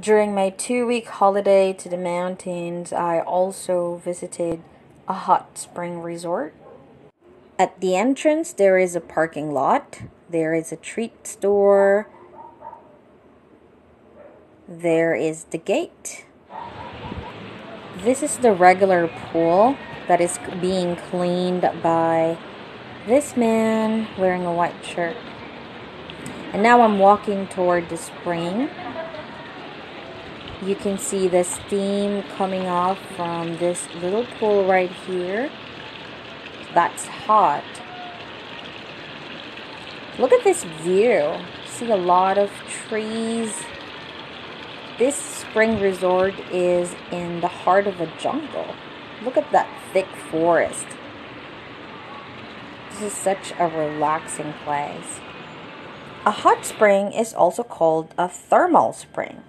During my two week holiday to the mountains, I also visited a hot spring resort. At the entrance, there is a parking lot, there is a treat store, there is the gate. This is the regular pool that is being cleaned by this man wearing a white shirt. And now I'm walking toward the spring you can see the steam coming off from this little pool right here. That's hot. Look at this view. See a lot of trees. This spring resort is in the heart of a jungle. Look at that thick forest. This is such a relaxing place. A hot spring is also called a thermal spring